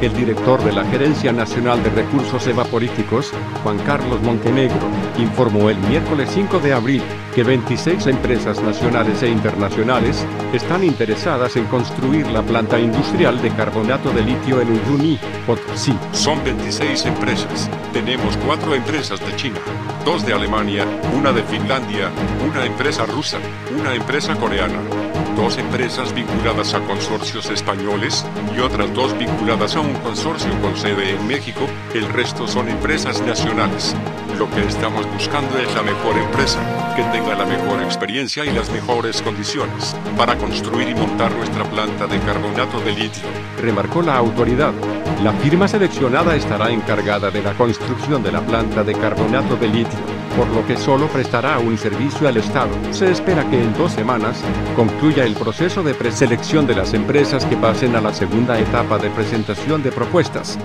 el director de la Gerencia Nacional de Recursos Evaporíficos, Juan Carlos Montenegro, informó el miércoles 5 de abril que 26 empresas nacionales e internacionales están interesadas en construir la planta industrial de carbonato de litio en Uyuni, Potosí. Son 26 empresas. Tenemos cuatro empresas de China, dos de Alemania, una de Finlandia, una empresa rusa, una empresa coreana, dos empresas vinculadas a consorcios españoles y otras dos vinculadas a un consorcio con sede en México, el resto son empresas nacionales. Lo que estamos buscando es la mejor empresa, que tenga la mejor experiencia y las mejores condiciones para construir y montar nuestra planta de carbonato de litio. Remarcó la autoridad. La firma seleccionada estará encargada de la construcción de la planta de carbonato de litio, por lo que solo prestará un servicio al Estado. Se espera que en dos semanas concluya el proceso de preselección de las empresas que pasen a la segunda etapa de presentación de propuestas.